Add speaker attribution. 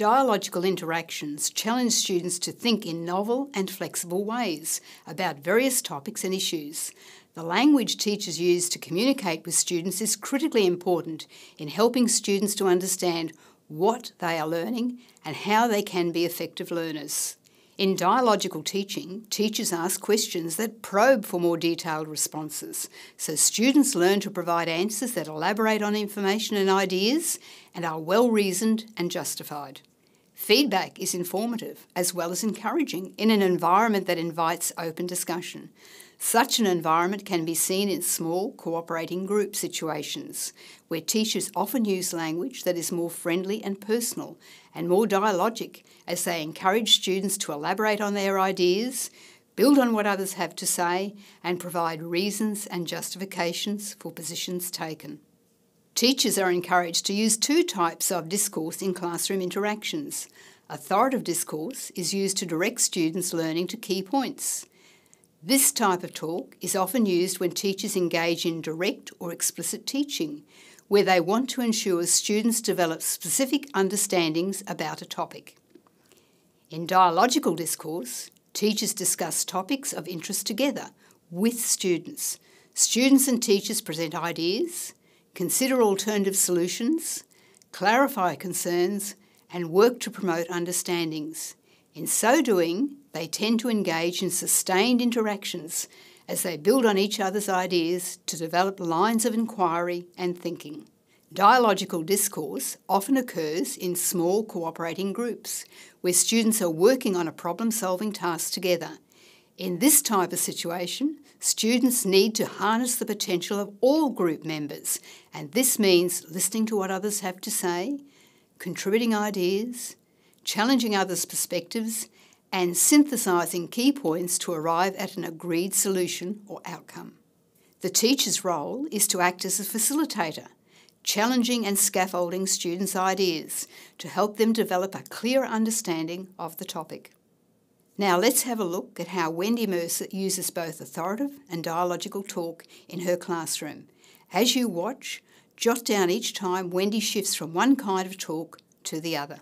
Speaker 1: Dialogical interactions challenge students to think in novel and flexible ways about various topics and issues. The language teachers use to communicate with students is critically important in helping students to understand what they are learning and how they can be effective learners. In dialogical teaching, teachers ask questions that probe for more detailed responses, so students learn to provide answers that elaborate on information and ideas and are well reasoned and justified. Feedback is informative as well as encouraging in an environment that invites open discussion. Such an environment can be seen in small cooperating group situations, where teachers often use language that is more friendly and personal and more dialogic as they encourage students to elaborate on their ideas, build on what others have to say, and provide reasons and justifications for positions taken. Teachers are encouraged to use two types of discourse in classroom interactions. Authoritative discourse is used to direct students' learning to key points. This type of talk is often used when teachers engage in direct or explicit teaching, where they want to ensure students develop specific understandings about a topic. In dialogical discourse, teachers discuss topics of interest together with students. Students and teachers present ideas, consider alternative solutions, clarify concerns, and work to promote understandings. In so doing, they tend to engage in sustained interactions as they build on each other's ideas to develop lines of inquiry and thinking. Dialogical discourse often occurs in small cooperating groups where students are working on a problem solving task together. In this type of situation, students need to harness the potential of all group members, and this means listening to what others have to say, contributing ideas, challenging others' perspectives, and synthesising key points to arrive at an agreed solution or outcome. The teacher's role is to act as a facilitator, challenging and scaffolding students' ideas to help them develop a clear understanding of the topic. Now let's have a look at how Wendy Mercer uses both authoritative and dialogical talk in her classroom. As you watch, jot down each time Wendy shifts from one kind of talk to the other.